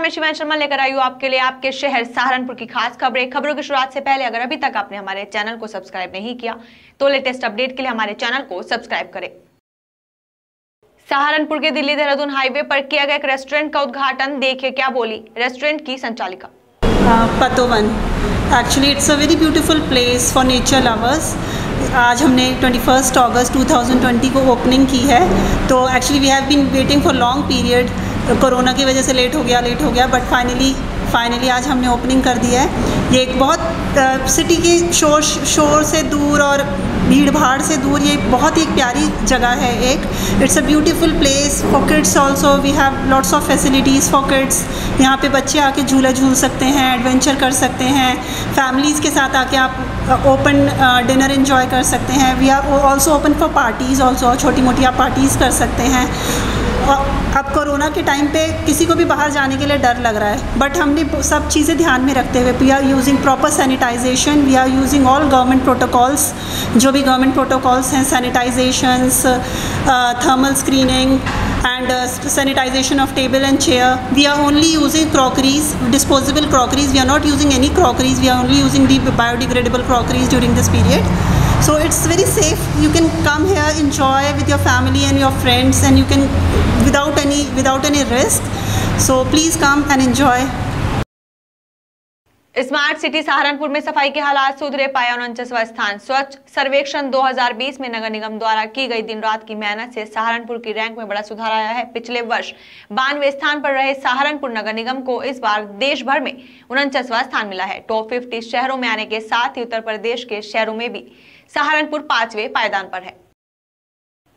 नमस्कार मैं शिवान शर्मा लेकर आई हूँ आपके लिए आपके शहर सहारनपुर की खास खबरें। खबरों की शुरुआत से पहले अगर अभी तक आपने हमारे चैनल को सब्सक्राइब नहीं किया तो लेटेस्ट अपडेट के लिए हमारे चैनल को सब्सक्राइब करें। सहारनपुर के दिल्ली देहरादून हाईवे पर किया गया एक रेस्टोरेंट का उद्घाटन। देखिए क्या बोली रेस्टोरेंट की संचालिका। Patovan. Actually, it's a very beautiful place for nature lovers. आज हमने 21st अगस्त 2020 को ओपनिंग की है। तो actually we have been waiting for long period corona की वजह से लेट हो गया, लेट हो गया बट फाइनली फाइनली आज हमने ओपनिंग कर दिया है। ये एक बहुत सिटी के शोर शोर से दूर और भीड़ भाड़ से दूर ये बहुत ही प्यारी जगह है एक। It's a beautiful place for kids also we have lots of facilities for kids यहाँ पे बच्चे आके झूला झूल सकते हैं एडवेंचर कर सकते हैं। फैमिलीज़ के साथ आके आप ओपन डिनर इन्जॉय कर सकते हैं। We are also open for parties also छोटी मोटी आप पार्टीज़ कर सकते हैं। हाँ, अब कोरोना के टाइम पे किसी को भी बाहर जाने के लिए डर लग रहा है बट हमने सब चीज़ें ध्यान में रखते हुए we are using proper sanitization we are using all government protocols जो भी गवर्नमेंट प्रोटोकॉल्स हैं sanitizations thermal screening and sanitization of table and chair we are only using crockeries disposable crockeries we are not using any crockeries we are only using the biodegradable crockeries during this period so it's very safe. You can come here enjoy with your family and your friends and you can without any without any risk. So please come and enjoy smart city Saharanpur में सफ़ाई के हालात सुधरे पाया उनचासवा स्थान स्वच्छ। सर्वेक्षण 2020 में नगर निगम द्वारा की गई दिन रात की मेहनत से सहारनपुर की रैंक में बड़ा सुधार आया है। पिछले वर्ष बानवे स्थान पर रहे सहारनपुर नगर निगम को इस बार देश भर में उनचासवा स्थान मिला है। टॉप फिफ्टी शहरों में आने के साथ ही उत्तर प्रदेश के शहरों में भी सहारनपुर पांचवे पायदान पर है।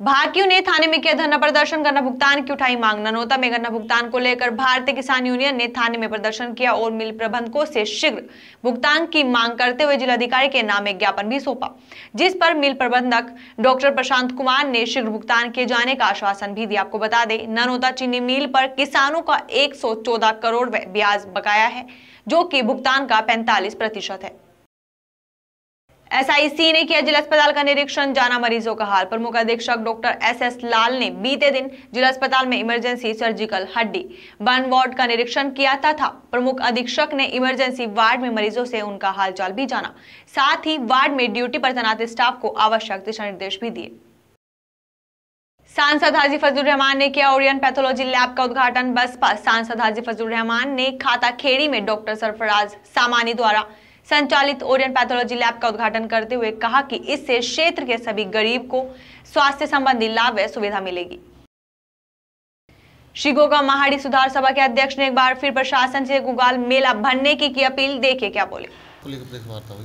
भाकियों ने थाने में किया धरना प्रदर्शन, करना भुगतान की उठाई मांग। ननोता में गन्ना भुगतान को लेकर भारतीय किसान यूनियन ने थाने में प्रदर्शन किया और मिल प्रबंधकों से शीघ्र भुगतान की मांग करते हुए जिलाधिकारी के नाम एक ज्ञापन भी सौंपा, जिस पर मिल प्रबंधक डॉक्टर प्रशांत कुमार ने शीघ्र भुगतान किए जाने का आश्वासन भी दिया। आपको बता दें, ननोता चीनी मिल पर किसानों का एक सौ चौदह करोड़ ब्याज बकाया है, जो की भुगतान का पैंतालीस प्रतिशत है। एसआईसी ने किया जिला अस्पताल का निरीक्षण जाना मरीजों का हाल। प्रमुख अधीक्षक डॉक्टर एस एस लाल ने बीते दिन जिला अस्पताल में इमरजेंसी सर्जिकल हड्डी बर्न वार्ड का निरीक्षण किया था, था प्रमुख अधीक्षक ने इमरजेंसी वार्ड में मरीजों से उनका हालचाल भी जाना। साथ ही वार्ड में ड्यूटी पर तैनात स्टाफ को आवश्यक दिशा निर्देश भी दिए। सांसद हाजी फजल रहमान ने किया ओरियन पैथोलॉजी लैब का उद्घाटन। बसपा सांसद हाजी फजल रहमान ने खाता खेड़ी में डॉक्टर सरफराज सामानी द्वारा संचालित ओरियन पैथोलॉजी लैब का उद्घाटन करते हुए कहा कि इससे क्षेत्र के सभी गरीब को स्वास्थ्य संबंधी लाभ व सुविधा मिलेगी। शिगोगा महाड़ी सुधार सभा के अध्यक्ष ने एक बार फिर प्रशासन से गुगाल मेला भरने की की अपील। देखे क्या बोले।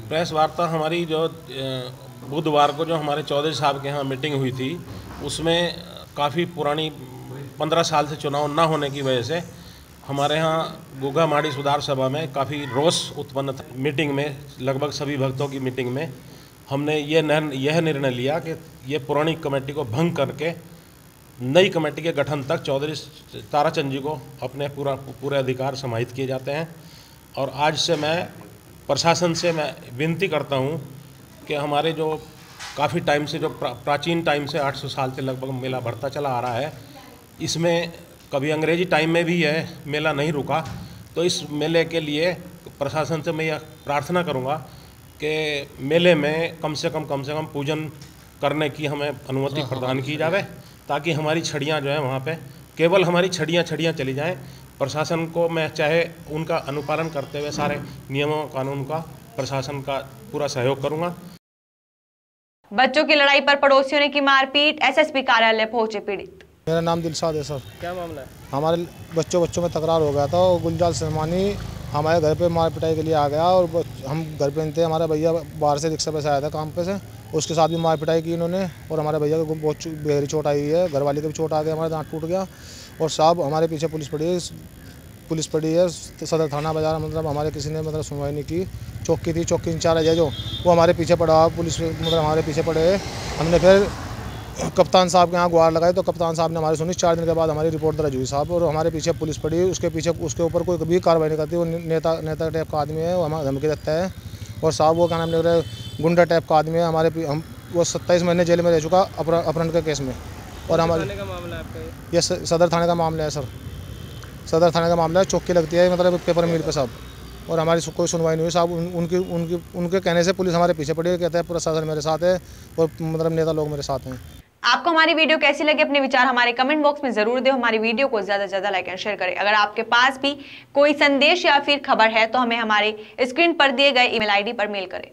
प्रेस वार्ता हमारी जो बुधवार को जो हमारे चौधरी साहब के यहाँ मीटिंग हुई थी उसमें काफ़ी पुरानी पंद्रह साल से चुनाव न होने की वजह से हमारे यहाँ गुगा माड़ी सुधार सभा में काफ़ी रोष उत्पन्न था। मीटिंग में, लगभग सभी भक्तों की मीटिंग में हमने ये यह निर्णय लिया कि ये पुरानी कमेटी को भंग करके, नई कमेटी के गठन तक चौधरी ताराचंद जी को अपने पूरा, पूरे अधिकार समाहित किए जाते हैं। और आज से मैं प्रशासन से मैं विनती करता हूँ कि हमारे जो काफ़ी टाइम से, जो प्राचीन टाइम से 800 साल से लगभग मेला बढ़ता चला आ रहा है, इसमें कभी अंग्रेज़ी टाइम में भी यह मेला नहीं रुका तो इस मेले के लिए प्रशासन से मैं यह प्रार्थना करूँगा कि मेले में कम से कम कम से कम पूजन करने की हमें अनुमति प्रदान की जाए ताकि हमारी छड़ियाँ जो है वहाँ पे केवल हमारी छड़ियाँ छड़ियाँ चली जाएँ। प्रशासन को मैं चाहे उनका अनुपालन करते हुए सारे नियमों कानून का प्रशासन का पूरा सहयोग करूँगा। बच्चों की लड़ाई पर पड़ोसियों ने की मारपीट एसएसपी कार्यालय पहुँचे पीड़ित। मेरा नाम दिलशाद है सर। क्या मामला है? हमारे बच्चों बच्चों में तकरार हो गया था और गुलजाल सहमानी हमारे घर पे मार पिटाई के लिए आ गया और हम घर पे थे हमारा भैया बाहर से रिक्शा पे से आया था काम पे से। उसके साथ भी मार पिटाई की इन्होंने और हमारे भैया को बहुत गहरी चोट आई है घर वाले को भी चोट आ गई हमारा दांत टूट गया और साहब हमारे पीछे पुलिस पड़ी है पुलिस पड़ी है सदर थाना बाज़ार मतलब हमारे किसी ने मतलब सुनवाई नहीं की। चौकी थी चौकी इंचार्ज है जो वो हमारे पीछे पड़ा पुलिस मतलब हमारे पीछे पड़े। हमने फिर कप्तान साहब के यहाँ गुहार लगाई तो कप्तान साहब ने हमारी सुनी। चार दिन के बाद हमारी रिपोर्ट दर्ज हुई साहब और हमारे पीछे पुलिस पड़ी। उसके पीछे उसके ऊपर कोई कभी कार्रवाई नहीं करती। वो नेता नेता टाइप का आदमी है वो हमारा धमकी देता है। और साहब वो क्या नाम ले रहे गुंडा टाइप का आदमी है। हमारे हम वो सत्ताईस महीने जेल में रह चुका अपहरण के केस में। और हमारे ये? सदर थाने का मामला है सर। सदर थाने का मामला है चौकी लगती है मतलब पेपर मिल पे साहब। और हमारी कोई सुनवाई नहीं हुई साहब। उन, उनकी उनकी उनके कहने से पुलिस हमारे पीछे पड़ी है कहते हैं प्रशासन मेरे साथ है और मतलब नेता लोग मेरे साथ हैं। आपको हमारी वीडियो कैसी लगी, अपने विचार हमारे कमेंट बॉक्स में ज़रूर दें। हमारी वीडियो को ज़्यादा से ज़्यादा लाइक एंड शेयर करें। अगर आपके पास भी कोई संदेश या फिर खबर है तो हमें हमारे स्क्रीन पर दिए गए ईमेल आईडी पर मेल करें।